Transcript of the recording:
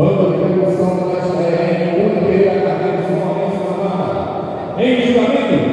Banda de percussão da STRN, Unipeira Carreira São Lourenço da Em julgamento,